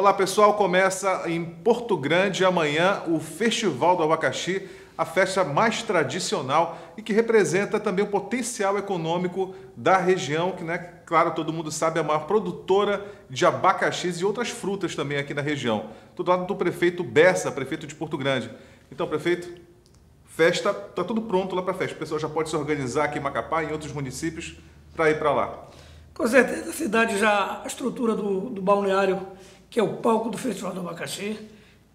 Olá pessoal, começa em Porto Grande amanhã o Festival do Abacaxi, a festa mais tradicional e que representa também o potencial econômico da região, que, né, claro, todo mundo sabe, é a maior produtora de abacaxis e outras frutas também aqui na região. Tudo lado do prefeito Bessa, prefeito de Porto Grande. Então, prefeito, festa, está tudo pronto lá para a festa. O pessoal já pode se organizar aqui em Macapá e em outros municípios para ir para lá. Com certeza, a cidade já, a estrutura do, do balneário que é o palco do Festival do Abacaxi,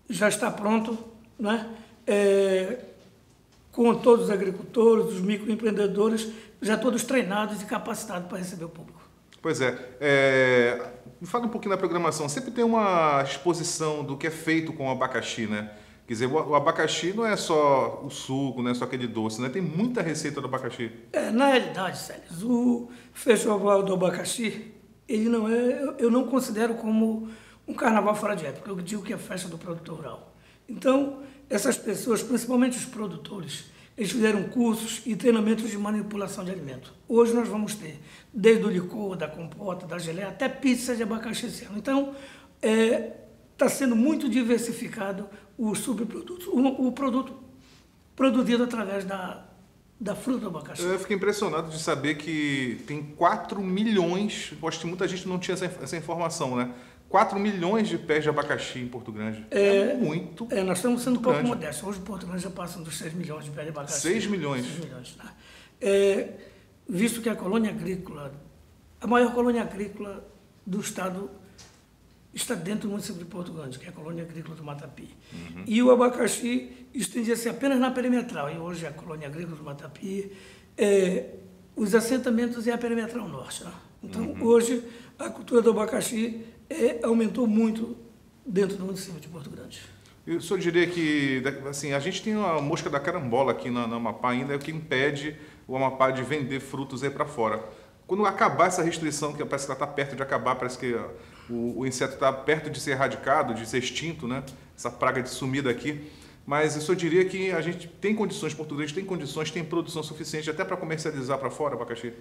já está pronto, né? É, com todos os agricultores, os microempreendedores, já todos treinados e capacitados para receber o público. Pois é. é me fala um pouquinho da programação. Sempre tem uma exposição do que é feito com o abacaxi, né? Quer dizer, o abacaxi não é só o suco, não é só aquele doce, né? Tem muita receita do abacaxi. É, na realidade, Célio, o Festival do Abacaxi, ele não é, eu não considero como um carnaval fora de época. Eu digo que é festa do produtor rural. Então, essas pessoas, principalmente os produtores, eles fizeram cursos e treinamentos de manipulação de alimento. Hoje nós vamos ter, desde o licor, da compota, da geleia, até pizza de abacaxi sendo. Então, está é, tá sendo muito diversificado o subproduto, o, o produto produzido através da, da fruta do abacaxi. Eu fiquei impressionado de saber que tem 4 milhões, acho que muita gente não tinha essa, essa informação, né? 4 milhões de pés de abacaxi em Porto Grande. É, é muito. É, nós estamos sendo um pouco modestos. Hoje Porto Grande já passa dos 6 milhões de pés de abacaxi. 6 milhões? 6 milhões. Né? É, visto que a colônia agrícola, a maior colônia agrícola do estado está dentro do município de Porto Grande, que é a colônia agrícola do Matapi. Uhum. E o abacaxi estendia-se apenas na perimetral, e hoje é a colônia agrícola do Matapi, é, os assentamentos e a perimetral norte. Né? Então, uhum. hoje, a cultura do abacaxi é, aumentou muito dentro do município de Porto Grande. E o senhor diria que, assim, a gente tem uma mosca da carambola aqui na, na Amapá ainda, é o que impede o Amapá de vender frutos aí para fora. Quando acabar essa restrição, que parece que ela está perto de acabar, parece que o, o inseto está perto de ser erradicado, de ser extinto, né? Essa praga de sumir daqui. Mas eu só diria que a gente tem condições, Grande tem condições, tem produção suficiente até para comercializar para fora abacaxi?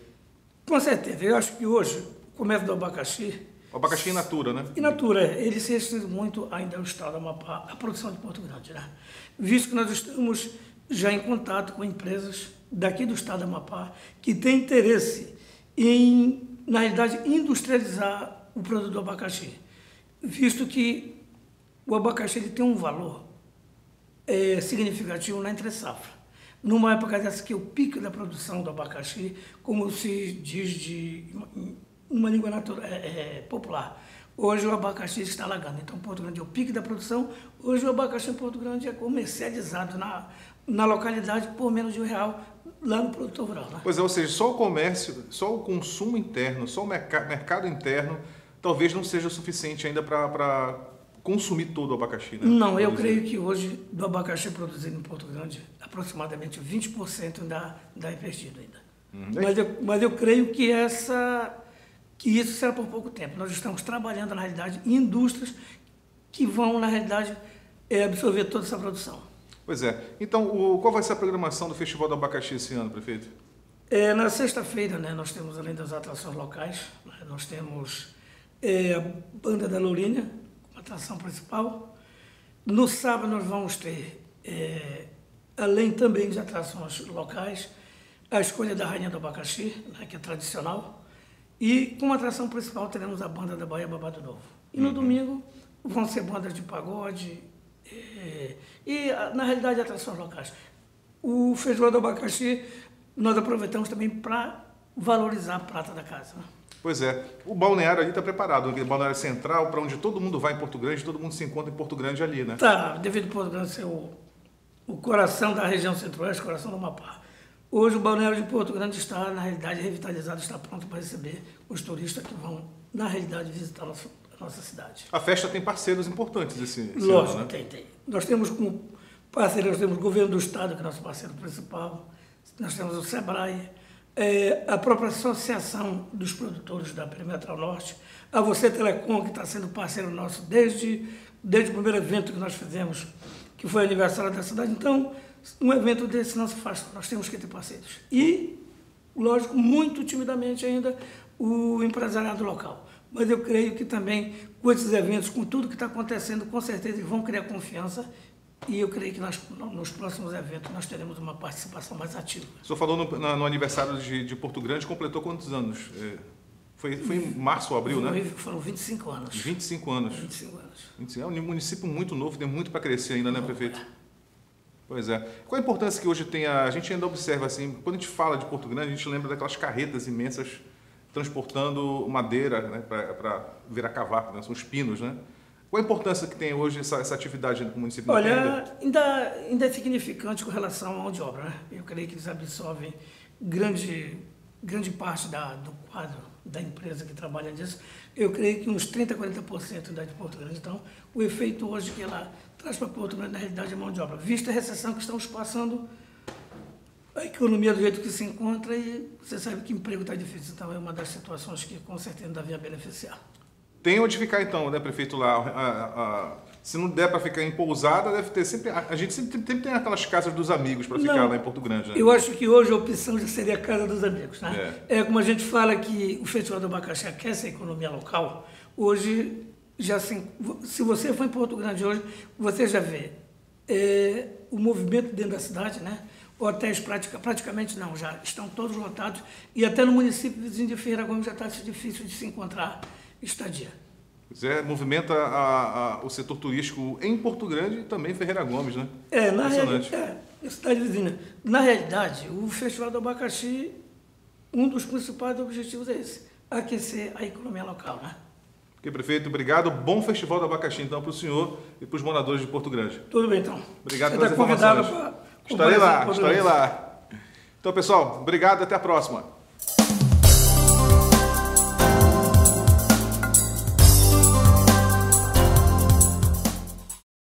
Com certeza. Eu acho que hoje o comércio do abacaxi o abacaxi in natura, né? In natura, ele se restringe muito ainda ao estado da Amapá, a produção de Porto Grande, né? Visto que nós estamos já em contato com empresas daqui do estado da Amapá que têm interesse em, na realidade, industrializar o produto do abacaxi. Visto que o abacaxi ele tem um valor é, significativo na entre-safra. Numa época dessa que é o pico da produção do abacaxi, como se diz de uma língua natural, é, é, popular. Hoje o abacaxi está lagando. Então, Porto Grande é o pique da produção. Hoje o abacaxi em Porto Grande é comercializado na, na localidade por menos de um real lá no produtor rural. Né? Pois é, ou seja, só o comércio, só o consumo interno, só o mercado, mercado interno, talvez não seja suficiente ainda para consumir todo o abacaxi. Né? Não, eu creio que hoje do abacaxi produzido em Porto Grande, aproximadamente 20% ainda, ainda é perdido ainda. Hum. Mas, eu, mas eu creio que essa que isso será por pouco tempo. Nós estamos trabalhando, na realidade, em indústrias que vão, na realidade, é, absorver toda essa produção. Pois é. Então, o, qual vai ser a programação do Festival do Abacaxi esse ano, prefeito? É, na sexta-feira, né, nós temos, além das atrações locais, né, nós temos é, a Banda da Lourinha, como atração principal. No sábado, nós vamos ter, é, além também de atrações locais, a escolha da Rainha do Abacaxi, né, que é tradicional. E como atração principal teremos a banda da Bahia Babado Novo. E no uhum. domingo vão ser bandas de pagode é, e, na realidade, atrações locais. O Festival do Abacaxi nós aproveitamos também para valorizar a prata da casa. Pois é. O balneário ali está preparado, o balneário central, para onde todo mundo vai em Porto Grande, todo mundo se encontra em Porto Grande ali, né? Tá, devido a Porto Grande ser o, o coração da região centro-oeste, coração do Amapá. Hoje o balneário de Porto Grande está, na realidade, revitalizado, está pronto para receber os turistas que vão, na realidade, visitar a nossa, a nossa cidade. A festa tem parceiros importantes esse, esse Lógico, ano, né? tem, tem. Nós temos como parceiros, nós temos o governo do Estado, que é nosso parceiro principal, nós temos o SEBRAE, é, a própria Associação dos Produtores da Perimetral Norte, a Você Telecom, que está sendo parceiro nosso desde, desde o primeiro evento que nós fizemos, que foi aniversário da cidade. Então, um evento desse não se faz, nós temos que ter parceiros. E, lógico, muito timidamente ainda, o empresariado local. mas eu creio que também com esses eventos, com tudo que está acontecendo, com certeza vão criar confiança e eu creio que nós, nos próximos eventos nós teremos uma participação mais ativa. O senhor falou no, no aniversário de, de, Porto Grande, completou quantos anos? É, foi, foi em março ou abril, foi, né? Foram 25 anos. 25 anos. 25 anos. 25, é um município muito novo, tem muito para crescer ainda, né, prefeito? Pois é. Qual a importância que hoje tem a... a gente ainda observa assim, quando a gente fala de Porto Grande, a gente lembra daquelas carretas imensas transportando madeira né, para virar cavaco, né? são os pinos, né? Qual a importância que tem hoje essa, essa atividade no município? Olha, ainda, ainda é significante com relação à mão de obra. Né? Eu creio que eles absorvem grande, grande parte da, do quadro da empresa que trabalha nisso. Eu creio que uns 30%, 40% da de Porto Grande. Então, o efeito hoje que ela traz para Porto Grande, na realidade, é mão de obra. Vista a recessão que estamos passando, a economia do jeito que se encontra e você sabe que emprego está difícil. Então, é uma das situações que, com certeza, devia beneficiar. Tem onde ficar, então, né, prefeito lá? A, a, se não der para ficar em pousada, deve ter sempre. A gente sempre, sempre tem aquelas casas dos amigos para ficar lá em Porto Grande. Né? Eu acho que hoje a opção já seria a casa dos amigos. Né? É. é como a gente fala que o Festival do Abacaxi aquece a economia local. Hoje, já se, se você for em Porto Grande hoje, você já vê é, o movimento dentro da cidade, né? Hotéis pratica, praticamente não, já estão todos lotados. E até no município vizinho de Feira Gomes já está difícil de se encontrar estadia. Zé movimenta a, a, o setor turístico em Porto Grande e também Ferreira Gomes, né? É, na realidade, é, cidade vizinha. Na realidade, o Festival do Abacaxi, um dos principais objetivos é esse, aquecer a economia local, né? Ok, prefeito, obrigado. Bom Festival do Abacaxi, então, para o senhor e para os moradores de Porto Grande. Tudo bem, então. Obrigado Você pelas tá informações. Estarei lá, estarei lá. Então, pessoal, obrigado, até a próxima.